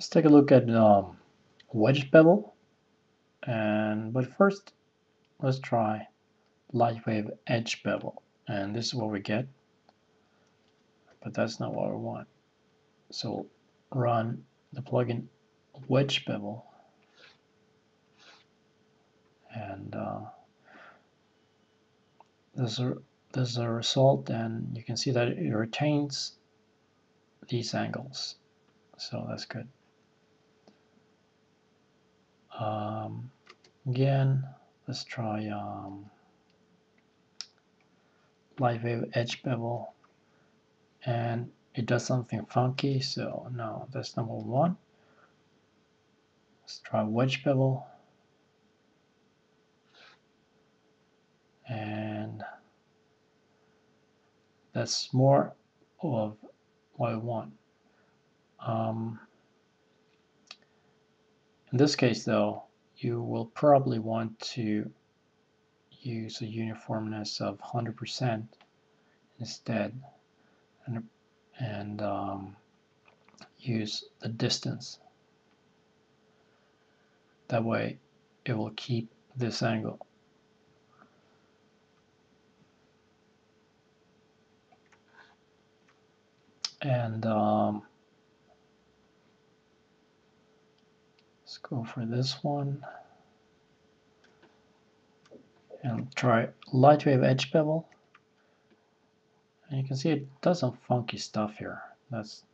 Let's take a look at um, wedge bevel. And but first, let's try Lightwave edge bevel. And this is what we get. But that's not what we want. So run the plugin wedge bevel. And uh, there's a there's a result and you can see that it retains these angles so that's good um, again let's try um, Lightwave edge bevel. And it does something funky so no that's number one. Let's try wedge bevel. And that's more of what I want. Um, in this case though, you will probably want to use a uniformness of 100% instead and, and um, use the distance. That way it will keep this angle and um, let's go for this one. And try Lightwave edge bevel. And you can see it does some funky stuff here. That's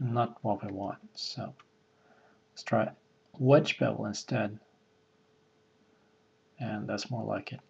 not what we want so let's try wedge bevel instead. And that's more like it